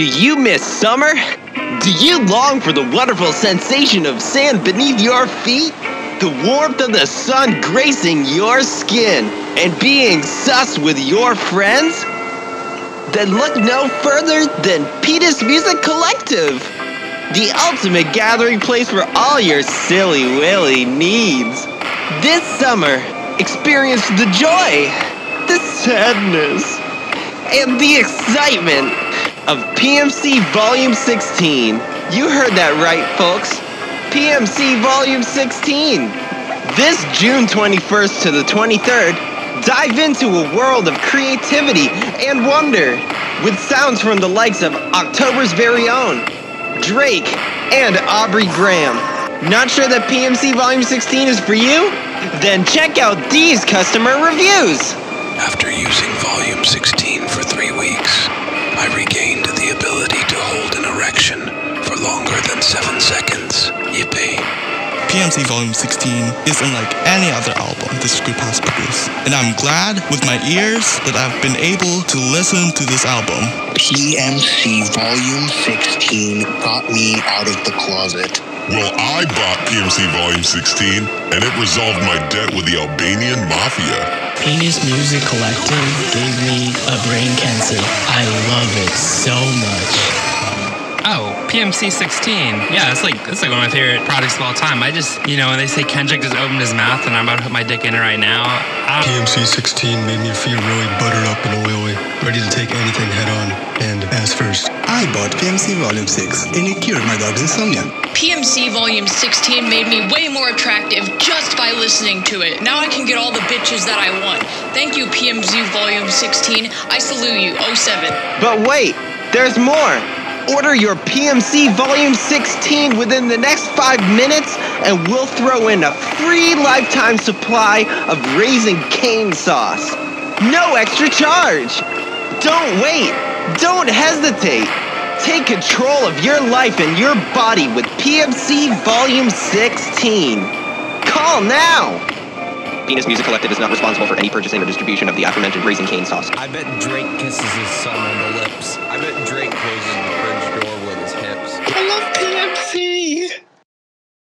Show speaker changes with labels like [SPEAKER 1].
[SPEAKER 1] Do you miss summer? Do you long for the wonderful sensation of sand beneath your feet? The warmth of the sun gracing your skin and being sus with your friends? Then look no further than Penis Music Collective, the ultimate gathering place for all your silly willy needs. This summer, experience the joy, the sadness, and the excitement of PMC Volume 16. You heard that right, folks. PMC Volume 16. This June 21st to the 23rd, dive into a world of creativity and wonder with sounds from the likes of October's very own, Drake, and Aubrey Graham. Not sure that PMC Volume 16 is for you? Then check out these customer reviews.
[SPEAKER 2] After using volume seven seconds. Yippee.
[SPEAKER 3] PMC Volume 16 is unlike any other album this group has produced, and I'm glad with my ears that I've been able to listen to this album.
[SPEAKER 4] PMC Volume 16 got me out of the closet.
[SPEAKER 5] Well, I bought PMC Volume 16, and it resolved my debt with the Albanian Mafia.
[SPEAKER 6] Penis Music Collective gave me a brain cancer. I love it so much.
[SPEAKER 7] Oh, PMC 16. Yeah, it's like it's like one of my favorite products of all time. I just, you know, when they say Kendrick just opened his mouth and I'm about to put my dick in it right now. I don't-
[SPEAKER 8] PMC 16 made me feel really buttered up and oily, ready to take anything head on. And ass first.
[SPEAKER 9] I bought PMC Volume 6 and it cured my dog's insomnia.
[SPEAKER 10] PMC Volume 16 made me way more attractive just by listening to it. Now I can get all the bitches that I want. Thank you, PMC Volume 16. I salute you, 07.
[SPEAKER 1] But wait, there's more. Order your PMC Volume 16 within the next five minutes, and we'll throw in a free lifetime supply of Raising Cane sauce. No extra charge. Don't wait. Don't hesitate. Take control of your life and your body with PMC Volume 16. Call now. Penis Music Collective is not responsible for any purchasing or distribution of the aforementioned Raising Cane sauce.
[SPEAKER 11] I bet Drake kisses his son on the lips. I bet Drake closes the